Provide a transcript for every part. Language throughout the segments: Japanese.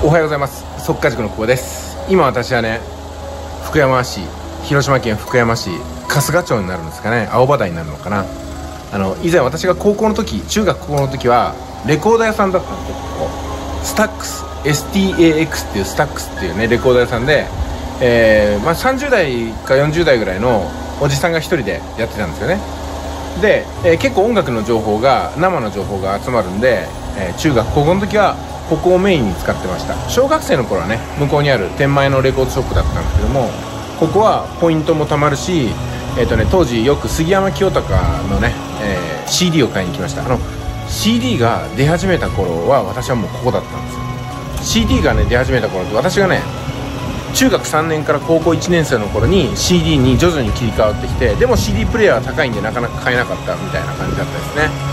おはようございます。速稼塾の久保です。今私はね福山市広島県福山市春日町になるんですかね。青葉台になるのかな。あの以前私が高校の時中学高校の時はレコード屋さんだったんですよ。ここスタックス STAX っていうスタックスっていうねレコード屋さんで、えーまあ、30代か40代ぐらいのおじさんが1人でやってたんですよね。で、えー結構音楽の情報が生の情報が集まるんで、えー中学高校の時はここをメインに使ってました。小学生の頃はね向こうにある天満屋のレコードショップだったんですけどもここはポイントも貯まるし、えーとね、当時よく杉山清隆のね、えー CD を買いに来ました。あの CD が出始めた頃は私はもうここだったんですよ。CD がね出始めた頃って私がね中学3年から高校1年生の頃に CD に徐々に切り替わってきてでも CD プレイヤーは高いんでなかなか買えなかったみたいな感じだったですね。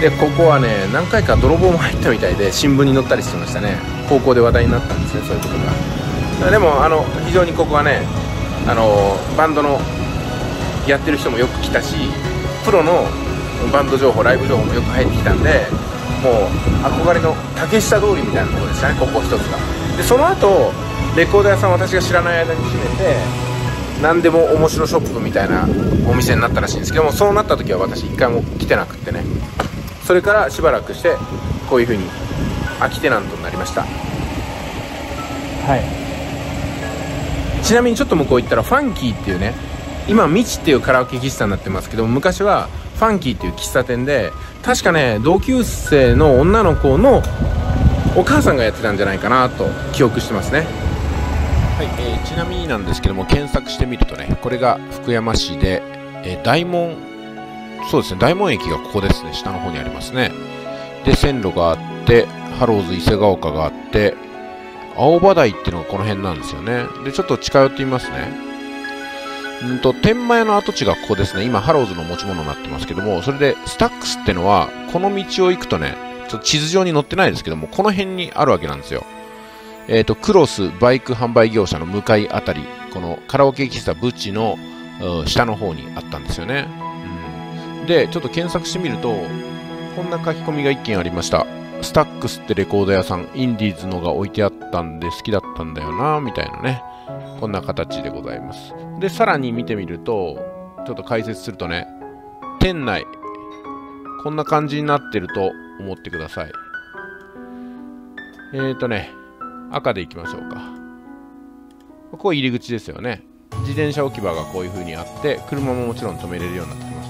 でここはね何回か泥棒も入ったみたいで新聞に載ったりしてましたね。高校で話題になったんですねそういうことが。でもあの非常にここはねあのバンドのやってる人もよく来たしプロのバンド情報ライブ情報もよく入ってきたんでもう憧れの竹下通りみたいなところでしたねここ一つが。でその後レコード屋さん私が知らない間に閉めて何でも面白ショップみたいなお店になったらしいんですけどもそうなった時は私一回も来てなくってね。それからしばらくしてこういう風に空きテナントになりました。はい。ちなみにちょっと向こう行ったらファンキーっていうね今ミチっていうカラオケ喫茶になってますけども昔はファンキーっていう喫茶店で確かね同級生の女の子のお母さんがやってたんじゃないかなと記憶してますね。はい、えーちなみになんですけども検索してみるとねこれが福山市で、えー大門そうですね。大門駅がここですね。下の方にありますね。で線路があってハローズ伊勢ヶ丘があって青葉台っていうのがこの辺なんですよね。でちょっと近寄ってみますね。うんと天満屋の跡地がここですね。今ハローズの持ち物になってますけどもそれで STAX ってのはこの道を行くとねちょっと地図上に載ってないですけどもこの辺にあるわけなんですよ。えっ、と、クロスバイク販売業者の向かいあたり、このカラオケ喫茶ブチの下の方にあったんですよね。で、ちょっと検索してみると、こんな書き込みが1件ありました。スタックスってレコード屋さん、インディーズのが置いてあったんで好きだったんだよな、みたいなね。こんな形でございます。で、さらに見てみると、ちょっと解説するとね、店内、こんな感じになってると思ってください。えーとね、赤でいきましょうか。ここ入り口ですよね。自転車置き場がこういう風にあって、車ももちろん止めれるようになってます。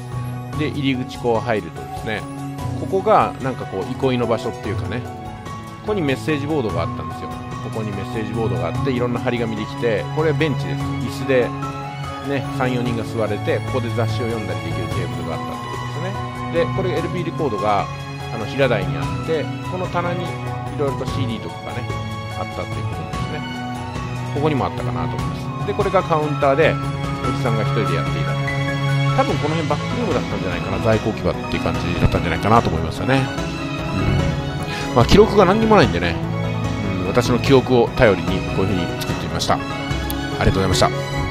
で、入り口こう入るとですね、ここがなんかこう憩いの場所っていうかね、ここにメッセージボードがあったんですよ。ここにメッセージボードがあって、いろんな張り紙できて、これベンチです。椅子でね、3、4人が座れて、ここで雑誌を読んだりできるテーブルがあったってことですね。で、これ LP レコードがあの平台にあって、この棚にいろいろと CD とかがね、あったっていうことですね。ここにもあったかなと思います。で、これがカウンターで、おじさんが一人でやっていた。多分この辺バックルームだったんじゃないかな、在庫置き場っていう感じだったんじゃないかなと思いますよね。うん。まあ、記録が何にもないんでね、うん、私の記憶を頼りにこういう風に作ってみました。ありがとうございました。